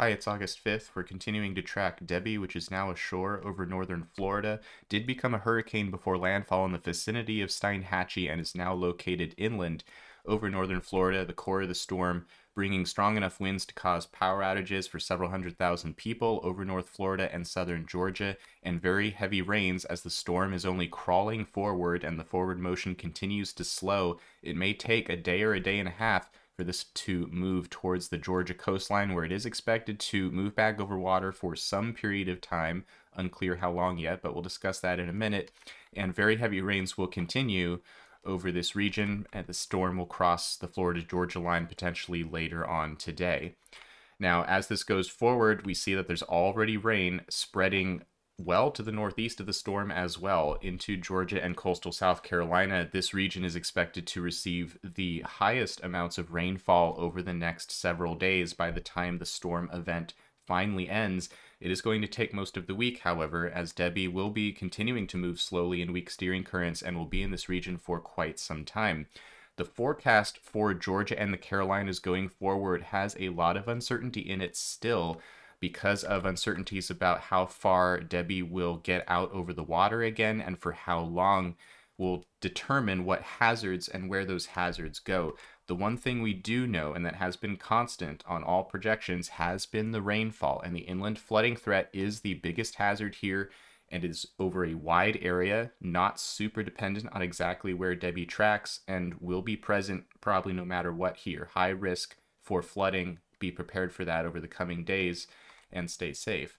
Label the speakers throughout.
Speaker 1: Hi, it's August 5th. We're continuing to track Debby, which is now ashore over northern Florida. Did become a hurricane before landfall in the vicinity of Steinhatchee and is now located inland over northern Florida. The core of the storm bringing strong enough winds to cause power outages for several hundred thousand people over North Florida and southern Georgia, and very heavy rains as the storm is only crawling forward and the forward motion continues to slow. It may take a day or a day and a half for this to move towards the Georgia coastline, where it is expected to move back over water for some period of time. Unclear how long yet, but we'll discuss that in a minute. And very heavy rains will continue over this region, and the storm will cross the Florida Georgia line potentially later on today. Now, as this goes forward, we see that there's already rain spreading well to the northeast of the storm as well into Georgia and coastal South Carolina. This region is expected to receive the highest amounts of rainfall over the next several days by the time the storm event finally ends. It is going to take most of the week, however, as Debby will be continuing to move slowly in weak steering currents and will be in this region for quite some time. The forecast for Georgia and the Carolinas going forward has a lot of uncertainty in it still because of uncertainties about how far Debby will get out over the water again and for how long will determine what hazards and where those hazards go. The one thing we do know, and that has been constant on all projections, has been the rainfall, and the inland flooding threat is the biggest hazard here and is over a wide area, not super dependent on exactly where Debby tracks, and will be present probably no matter what here. High risk for flooding, be prepared for that over the coming days and stay safe.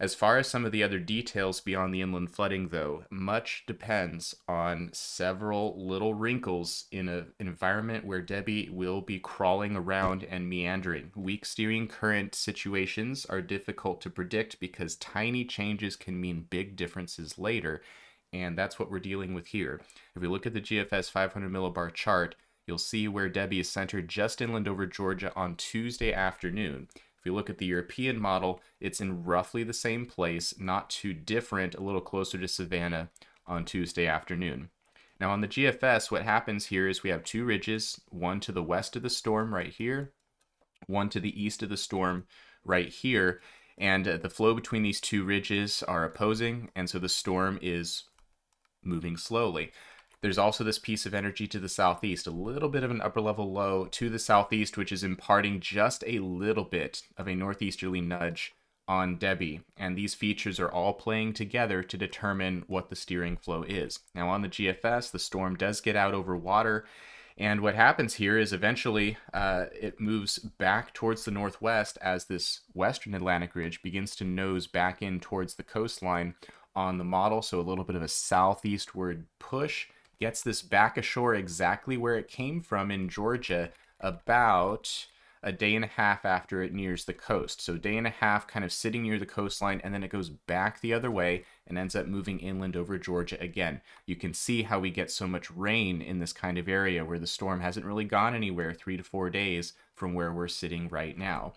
Speaker 1: As far as some of the other details beyond the inland flooding, though, much depends on several little wrinkles in an environment where Debby will be crawling around and meandering. Weak steering current situations are difficult to predict because tiny changes can mean big differences later, and that's what we're dealing with here. If we look at the GFS 500 millibar chart, you'll see where Debby is centered just inland over Georgia on Tuesday afternoon. If you look at the European model, it's in roughly the same place, not too different, a little closer to Savannah on Tuesday afternoon. Now on the GFS, what happens here is we have two ridges, one to the west of the storm right here, one to the east of the storm right here, and uh, the flow between these two ridges are opposing, and so the storm is moving slowly. There's also this piece of energy to the southeast, a little bit of an upper level low to the southeast, which is imparting just a little bit of a northeasterly nudge on Debby. And these features are all playing together to determine what the steering flow is. Now, on the GFS, the storm does get out over water. And what happens here is eventually uh, it moves back towards the northwest as this western Atlantic ridge begins to nose back in towards the coastline on the model. So a little bit of a southeastward push gets this back ashore exactly where it came from in Georgia about a day and a half after it nears the coast. So, day and a half kind of sitting near the coastline, and then it goes back the other way and ends up moving inland over Georgia again. You can see how we get so much rain in this kind of area where the storm hasn't really gone anywhere three to four days from where we're sitting right now.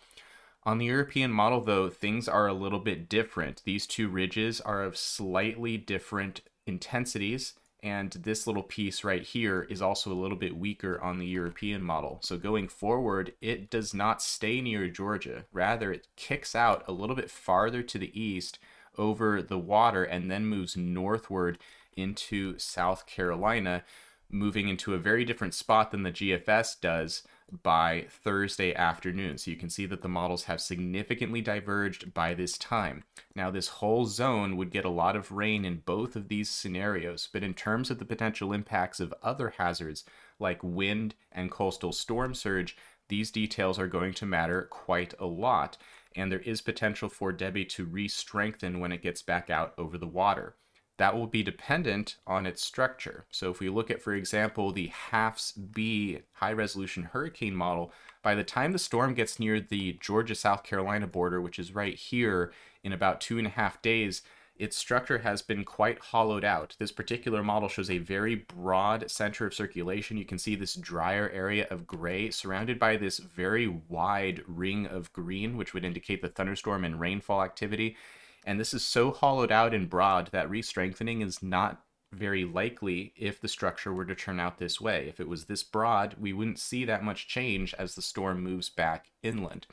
Speaker 1: On the European model, though, things are a little bit different. These two ridges are of slightly different intensities and this little piece right here is also a little bit weaker on the European model. So going forward, it does not stay near Georgia. Rather, it kicks out a little bit farther to the east over the water and then moves northward into South Carolina, moving into a very different spot than the GFS does by Thursday afternoon. So you can see that the models have significantly diverged by this time. Now, this whole zone would get a lot of rain in both of these scenarios, but in terms of the potential impacts of other hazards like wind and coastal storm surge, these details are going to matter quite a lot, and there is potential for Debby to re strengthen when it gets back out over the water that will be dependent on its structure. So if we look at, for example, the HAFS-B high-resolution hurricane model, by the time the storm gets near the Georgia-South Carolina border, which is right here in about two and a half days, its structure has been quite hollowed out. This particular model shows a very broad center of circulation. You can see this drier area of gray surrounded by this very wide ring of green, which would indicate the thunderstorm and rainfall activity. And this is so hollowed out and broad that re-strengthening is not very likely if the structure were to turn out this way. If it was this broad, we wouldn't see that much change as the storm moves back inland.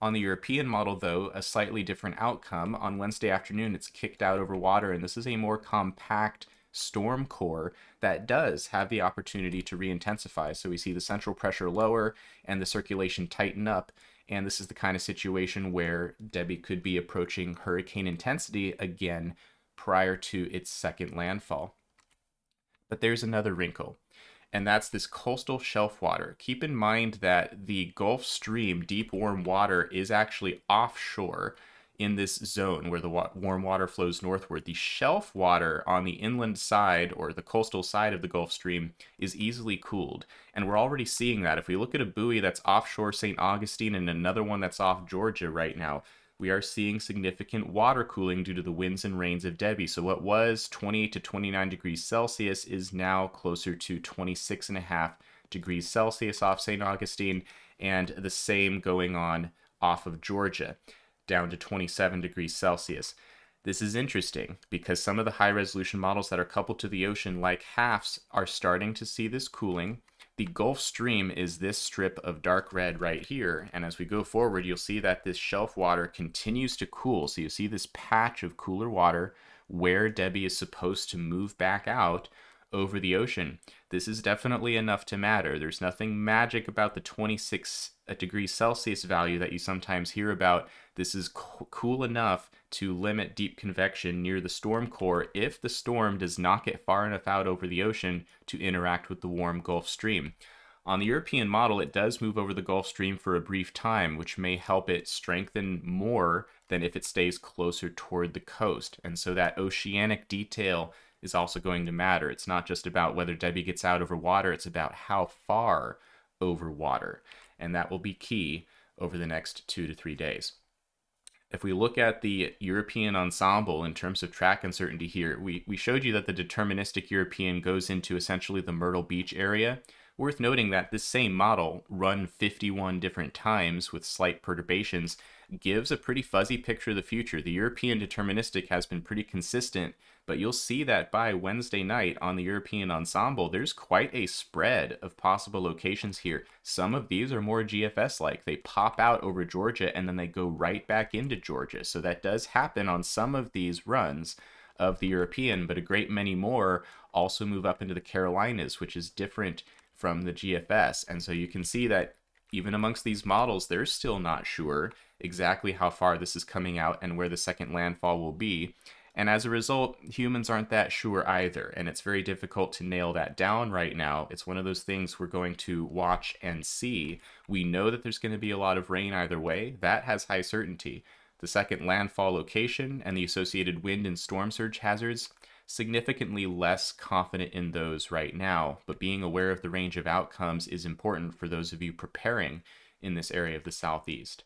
Speaker 1: On the European model, though, a slightly different outcome. On Wednesday afternoon, it's kicked out over water, and this is a more compact storm core that does have the opportunity to re-intensify. So we see the central pressure lower and the circulation tighten up. And this is the kind of situation where Debby could be approaching hurricane intensity again prior to its second landfall. But there's another wrinkle, and that's this coastal shelf water. Keep in mind that the Gulf Stream deep warm water is actually offshore in this zone where the wa- warm water flows northward. The shelf water on the inland side or the coastal side of the Gulf Stream is easily cooled. And we're already seeing that. If we look at a buoy that's offshore St. Augustine and another one that's off Georgia right now, we are seeing significant water cooling due to the winds and rains of Debby. So what was 28 to 29 degrees Celsius is now closer to 26 and a half degrees Celsius off St. Augustine and the same going on off of Georgia down to 27 degrees Celsius. This is interesting because some of the high resolution models that are coupled to the ocean, like HAFS, are starting to see this cooling. The Gulf Stream is this strip of dark red right here. And as we go forward, you'll see that this shelf water continues to cool. So you see this patch of cooler water where Debby is supposed to move back out over the ocean. This is definitely enough to matter. There's nothing magic about the 26 uh, degrees Celsius value that you sometimes hear about. This is co- cool enough to limit deep convection near the storm core if the storm does not get far enough out over the ocean to interact with the warm Gulf Stream. On the European model, it does move over the Gulf Stream for a brief time, which may help it strengthen more than if it stays closer toward the coast. And so that oceanic detail is also going to matter. It's not just about whether Debby gets out over water, it's about how far over water. And that will be key over the next two to three days. If we look at the European ensemble in terms of track uncertainty here, we, we showed you that the deterministic European goes into essentially the Myrtle Beach area. Worth noting that this same model, run 51 different times with slight perturbations, gives a pretty fuzzy picture of the future. The European deterministic has been pretty consistent but you'll see that by Wednesday night on the European Ensemble, there's quite a spread of possible locations here. Some of these are more GFS like. They pop out over Georgia and then they go right back into Georgia. So that does happen on some of these runs of the European, but a great many more also move up into the Carolinas, which is different from the GFS. And so you can see that even amongst these models, they're still not sure exactly how far this is coming out and where the second landfall will be. And as a result, humans aren't that sure either. And it's very difficult to nail that down right now. It's one of those things we're going to watch and see. We know that there's going to be a lot of rain either way. That has high certainty. The second landfall location and the associated wind and storm surge hazards, significantly less confident in those right now. But being aware of the range of outcomes is important for those of you preparing in this area of the southeast.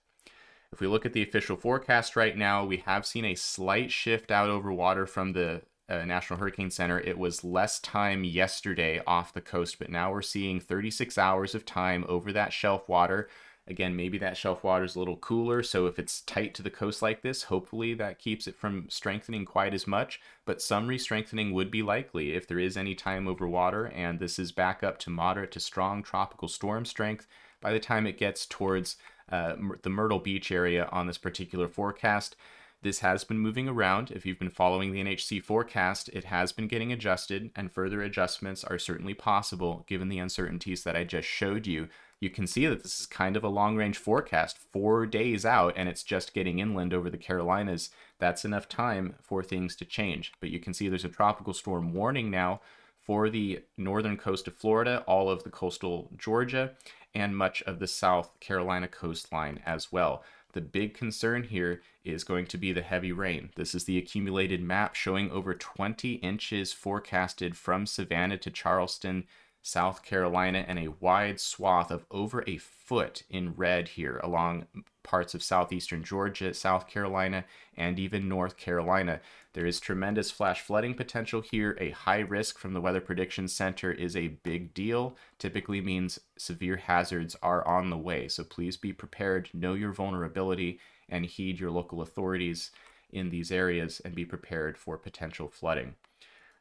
Speaker 1: If we look at the official forecast right now, we have seen a slight shift out over water from the uh, National Hurricane Center. It was less time yesterday off the coast, but now we're seeing 36 hours of time over that shelf water. Again, maybe that shelf water is a little cooler, so if it's tight to the coast like this, hopefully that keeps it from strengthening quite as much. But some re-strengthening would be likely if there is any time over water, and this is back up to moderate to strong tropical storm strength by the time it gets towards uh, the Myrtle Beach area on this particular forecast. This has been moving around. If you've been following the NHC forecast, it has been getting adjusted, and further adjustments are certainly possible given the uncertainties that I just showed you. You can see that this is kind of a long range forecast, four days out, and it's just getting inland over the Carolinas. That's enough time for things to change. But you can see there's a tropical storm warning now for the northern coast of Florida, all of the coastal Georgia, and much of the South Carolina coastline as well. The big concern here is going to be the heavy rain. This is the accumulated map showing over 20 inches forecasted from Savannah to Charleston, South Carolina, and a wide swath of over a foot in red here along parts of southeastern Georgia, South Carolina, and even North Carolina. There is tremendous flash flooding potential here. A high risk from the Weather Prediction Center is a big deal. Typically means severe hazards are on the way. So please be prepared, know your vulnerability, and heed your local authorities in these areas and be prepared for potential flooding.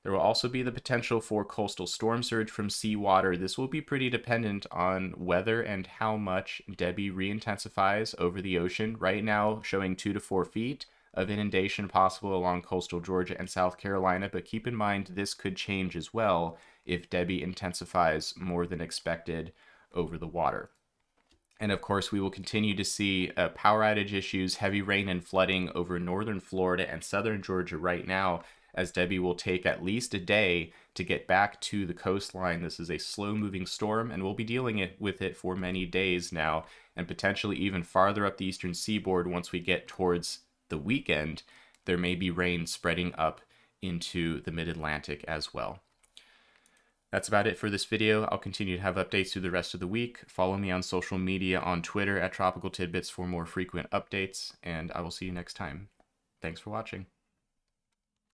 Speaker 1: There will also be the potential for coastal storm surge from seawater. This will be pretty dependent on weather and how much Debby re-intensifies over the ocean. Right now, showing two to four feet of inundation possible along coastal Georgia and South Carolina, but keep in mind this could change as well if Debby intensifies more than expected over the water. And of course, we will continue to see uh, power outage issues, heavy rain, and flooding over northern Florida and southern Georgia right now, as Debby will take at least a day to get back to the coastline. This is a slow moving storm, and we'll be dealing it, with it for many days now, and potentially even farther up the eastern seaboard once we get towards the weekend. There may be rain spreading up into the mid Atlantic as well. That's about it for this video. I'll continue to have updates through the rest of the week. Follow me on social media on Twitter at Tropical Tidbits for more frequent updates, and I will see you next time. Thanks for watching.